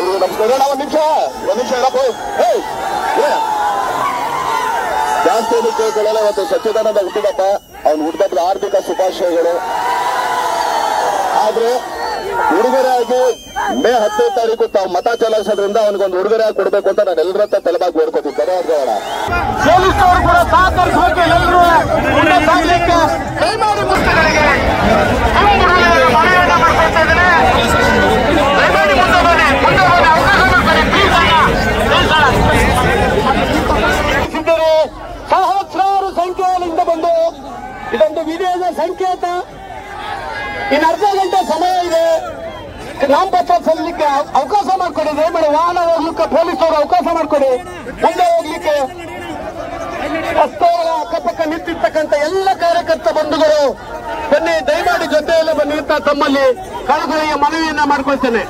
ಎಲ್ರಿಗೂ ನಮಸ್ಕಾರ ಒಂದ್ ನಿಮಿಷ, ಒಂದ್. ಜಾಸ್ತಿ ಏನು ಕೇಳ್ಕೊಳ್ಳಲ್ಲ ಇವತ್ತು ಸಚ್ಚಿದಾನಂದ ಹುಟ್ಟಿದಪ್ಪ. ಅವ್ನು ಹುಟ್ಟಿದ ಆರ್ಥಿಕ ಶುಭಾಶಯಗಳು. ಆದ್ರೆ ಉಡುಗೊರೆಯಾಗಿ ಮೇ ಹತ್ತನೇ ತಾರೀಕು ತಾವು ಮತ ಚಲಾಯಿಸೋದ್ರಿಂದ ಅವನಿಗೊಂದು ಉಡುಗೊರೆ ಕೊಡಬೇಕು ಅಂತ ನಾನು ಎಲ್ಲರ ಹತ್ರ ತಲೆಬಾಗಿ ಬೇಡ್ಕೊತೀನಿ. ಧನ್ಯವಾದಗಳಣ್ಣ ಪೊಲೀಸರು ಕೂಡ ಸಹಕರಿಸಬೇಕು ಎಲ್ಲರೂ ಮುಂದೆ ಸಾಗಲಿಕ್ಕೆ ದಯಮಾಡಿ ಮುಖ್ಯಗಳಿಗೆ ಮನವಿಯನ್ನ ಮಾಡ್ಕೊಳ್ತಾ ಇದ್ದೇನೆ ದಯಮಾಡಿ ಮುಂದೆ ಬನ್ನಿ ಮುಂದೆ ಬನ್ನಿ ಅವಕಾಶ ಮಾಡ್ಕೊಳ್ಳಿ ಪ್ಲೀಸ್ ಅಣ್ಣ ಪ್ಲೀಸ್ ಸಿದ್ಧರು ಸಹಸ್ರಾರು ಸಂಖ್ಯೆಗಳಿಂದ ಬಂದು ಇದೊಂದು ವಿಜಯದ ಸಂಕೇತ. ಇನ್ನು ಅರ್ಧ ಗಂಟೆ ಸಮಯ ಇದೆ. ನಾಮಪತ್ರ ಸಲ್ಲಿಕ್ಕೆ ಅವ- ಅವಕಾಶ ಮಾಡಿಕೊಡಿ. ದಯಮಾಡಿ ವಾಹನ ಹೋಗ್ಲಿಕ್ಕೆ ಪೊಲೀಸರು ಅವಕಾಶ ಮಾಡಿಕೊಡಿ. ಮುಂದೆ ಹೋಗ್ಲಿಕ್ಕೆ ರಸ್ತೆಗಳ ಅಕ್ಕಪಕ್ಕ ನಿಂತಿರ್ತಕ್ಕಂಥ ಎಲ್ಲ ಕಾರ್ಯಕರ್ತ ಬಂಧುಗಳು ಬನ್ನಿ, ದಯಮಾಡಿ ಜೊತೆಯಲ್ಲಿ ಬನ್ನಿ ಅಂತ ತಮ್ಮಲ್ಲಿ ಕಳಕಳಿಯ ಮನವಿಯನ್ನ ಮಾಡ್ಕೊಳ್ತೇನೆ.